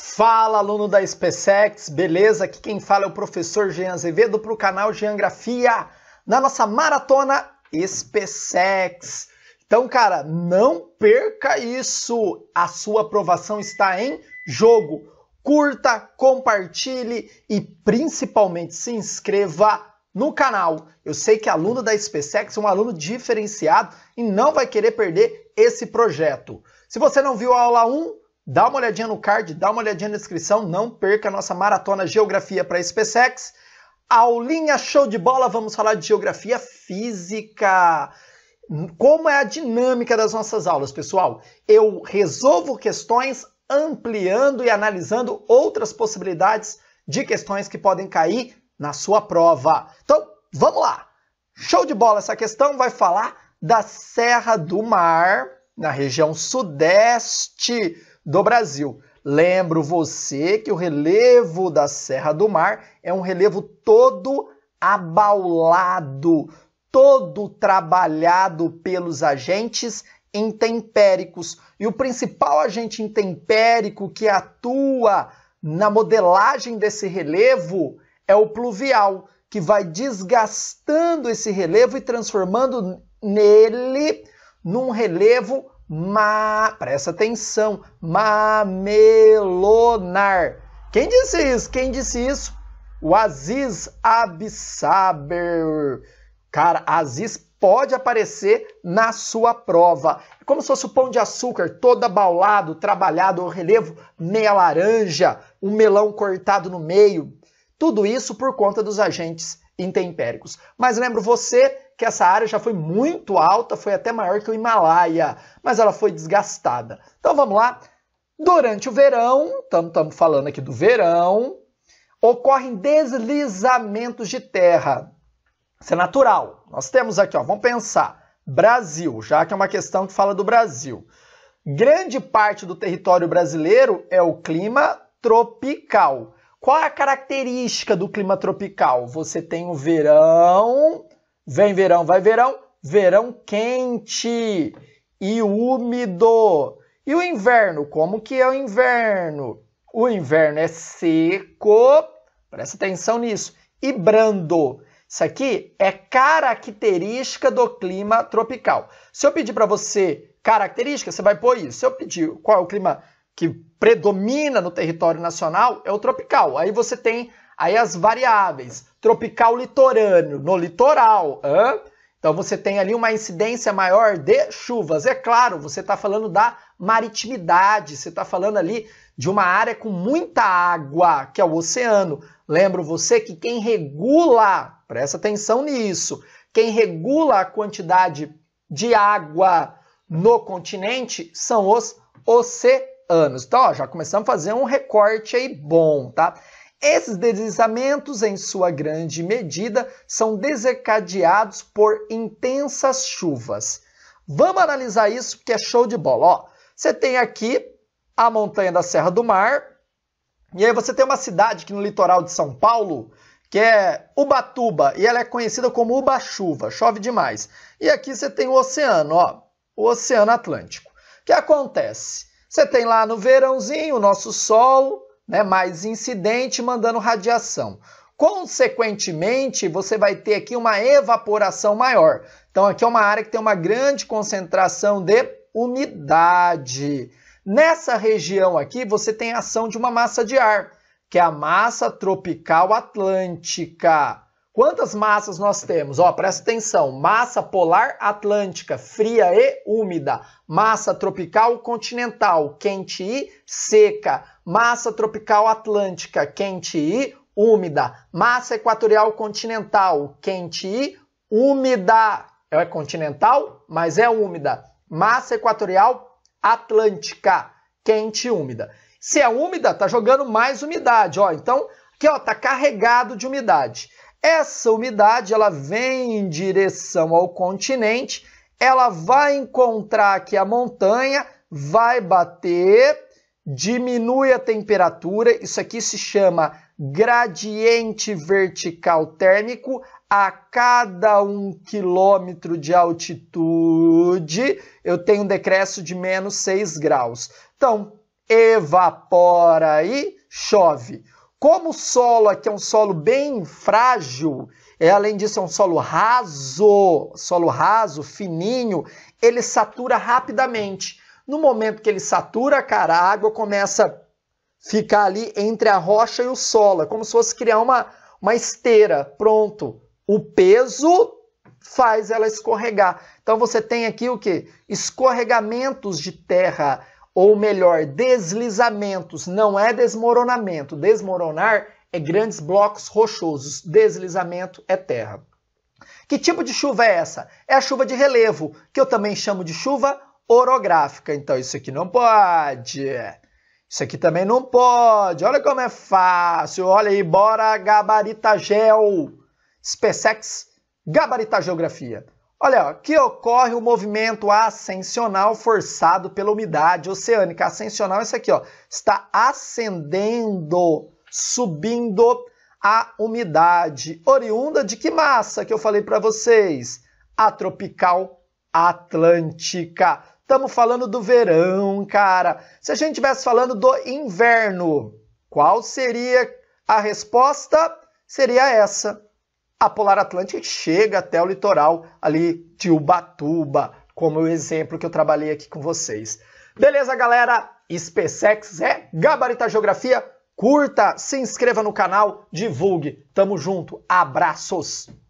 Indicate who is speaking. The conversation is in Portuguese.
Speaker 1: Fala, aluno da SpaceX, beleza? Aqui quem fala é o professor Jean Azevedo para o canal Geografia, na nossa maratona SpaceX. Então, cara, não perca isso! A sua aprovação está em jogo. Curta, compartilhe e principalmente se inscreva no canal. Eu sei que aluno da SpaceX é um aluno diferenciado e não vai querer perder esse projeto. Se você não viu a aula 1, Dá uma olhadinha no card, dá uma olhadinha na descrição, não perca a nossa maratona Geografia para SpaceX. Aulinha show de bola, vamos falar de Geografia Física. Como é a dinâmica das nossas aulas, pessoal? Eu resolvo questões ampliando e analisando outras possibilidades de questões que podem cair na sua prova. Então, vamos lá! Show de bola essa questão vai falar da Serra do Mar, na região sudeste do Brasil. Lembro você que o relevo da Serra do Mar é um relevo todo abaulado, todo trabalhado pelos agentes intempéricos. E o principal agente intempérico que atua na modelagem desse relevo é o pluvial, que vai desgastando esse relevo e transformando nele num relevo Ma, presta atenção, mamelonar. Quem disse isso? Quem disse isso? O Aziz Absaber. Cara, Aziz pode aparecer na sua prova. É como se fosse o pão de açúcar, todo abaulado, trabalhado, o relevo meia laranja, um melão cortado no meio. Tudo isso por conta dos agentes intempéricos. Mas lembro você que essa área já foi muito alta, foi até maior que o Himalaia, mas ela foi desgastada. Então vamos lá. Durante o verão, estamos falando aqui do verão, ocorrem deslizamentos de terra. Isso é natural. Nós temos aqui, ó, vamos pensar, Brasil, já que é uma questão que fala do Brasil. Grande parte do território brasileiro é o clima tropical. Qual a característica do clima tropical? Você tem o verão Vem verão, vai verão, verão quente e úmido. E o inverno, como que é o inverno? O inverno é seco, presta atenção nisso, e brando. Isso aqui é característica do clima tropical. Se eu pedir para você característica, você vai pôr isso. Se eu pedir qual é o clima que predomina no território nacional, é o tropical. Aí você tem Aí as variáveis, tropical litorâneo, no litoral. Hã? Então você tem ali uma incidência maior de chuvas. É claro, você está falando da maritimidade, você está falando ali de uma área com muita água, que é o oceano. Lembro você que quem regula, presta atenção nisso, quem regula a quantidade de água no continente são os oceanos. Então, ó, já começamos a fazer um recorte aí bom, tá? Esses deslizamentos, em sua grande medida, são desencadeados por intensas chuvas. Vamos analisar isso porque é show de bola. Ó, você tem aqui a montanha da Serra do Mar, e aí você tem uma cidade aqui no litoral de São Paulo, que é Ubatuba, e ela é conhecida como Uba-chuva, chove demais. E aqui você tem o oceano, ó, o Oceano Atlântico. O que acontece? Você tem lá no verãozinho o nosso Sol, né, mais incidente, mandando radiação. Consequentemente, você vai ter aqui uma evaporação maior. Então, aqui é uma área que tem uma grande concentração de umidade. Nessa região aqui, você tem a ação de uma massa de ar, que é a massa tropical atlântica. Quantas massas nós temos? Ó, presta atenção. Massa polar atlântica, fria e úmida. Massa tropical continental, quente e seca. Massa tropical atlântica, quente e úmida. Massa equatorial continental, quente e úmida. É continental, mas é úmida. Massa equatorial atlântica, quente e úmida. Se é úmida, tá jogando mais umidade, ó. Então, aqui ó, tá carregado de umidade. Essa umidade ela vem em direção ao continente, ela vai encontrar aqui a montanha, vai bater, diminui a temperatura, isso aqui se chama gradiente vertical térmico a cada um quilômetro de altitude, eu tenho um decréscimo de menos 6 graus. Então, evapora e chove. Como o solo aqui é um solo bem frágil, é, além disso é um solo raso, solo raso, fininho, ele satura rapidamente. No momento que ele satura, cara, a água começa a ficar ali entre a rocha e o solo. É como se fosse criar uma, uma esteira. Pronto. O peso faz ela escorregar. Então você tem aqui o que? Escorregamentos de terra, ou melhor, deslizamentos. Não é desmoronamento. Desmoronar é grandes blocos rochosos. Deslizamento é terra. Que tipo de chuva é essa? É a chuva de relevo, que eu também chamo de chuva orográfica. Então isso aqui não pode. Isso aqui também não pode. Olha como é fácil. Olha aí, bora gabarita gel. SpaceX gabarita geografia. Olha, que ocorre o movimento ascensional forçado pela umidade oceânica. Ascensional é isso aqui, ó. Está ascendendo, subindo a umidade oriunda de que massa que eu falei para vocês? A tropical atlântica. Estamos falando do verão, cara. Se a gente estivesse falando do inverno, qual seria a resposta? Seria essa. A Polar Atlântica chega até o litoral ali de Ubatuba, como o exemplo que eu trabalhei aqui com vocês. Beleza, galera? SpaceX é Gabarita Geografia. Curta, se inscreva no canal, divulgue. Tamo junto. Abraços!